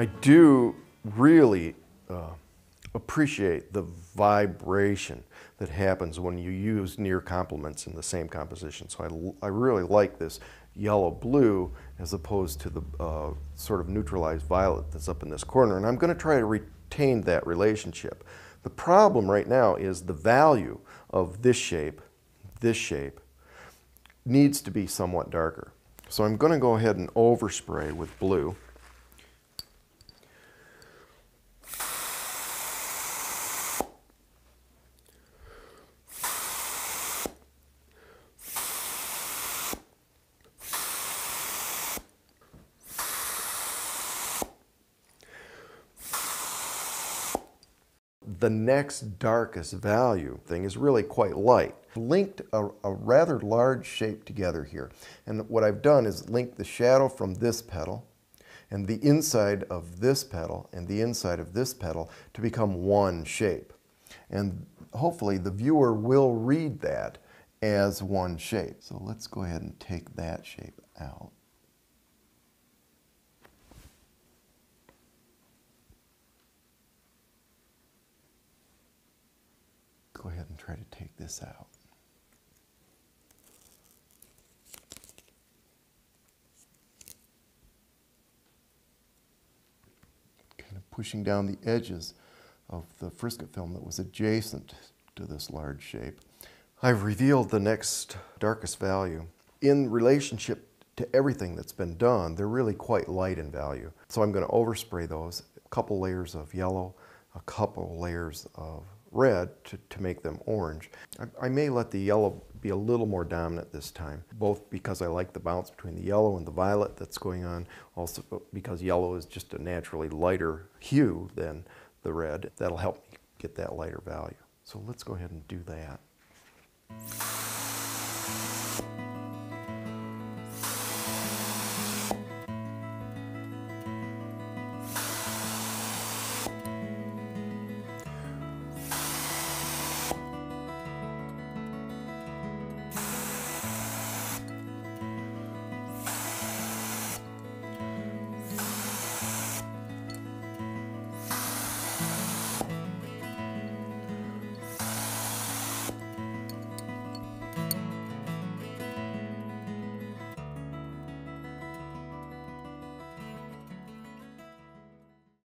I do really uh, appreciate the vibration that happens when you use near complements in the same composition. So I, I really like this yellow-blue as opposed to the uh, sort of neutralized violet that's up in this corner. And I'm going to try to retain that relationship. The problem right now is the value of this shape, this shape, needs to be somewhat darker. So I'm going to go ahead and overspray with blue. The next darkest value thing is really quite light. Linked a, a, rather large shape together here. And what I've done is link the shadow from this petal and the inside of this petal and the inside of this petal to become one shape. And hopefully the viewer will read that as one shape. So let's go ahead and take that shape out. Go ahead and try to take this out. Kind of pushing down the edges of the Frisket film that was adjacent to this large shape. I've revealed the next darkest value. In relationship to everything that's been done, they're really quite light in value. So I'm going to overspray those, a couple layers of yellow, a couple layers of red to, to make them orange. I, I, may let the yellow be a little more dominant this time, both because I like the bounce between the yellow and the violet that's going on, also because yellow is just a naturally lighter hue than the red. That'll help me get that lighter value. So let's go ahead and do that.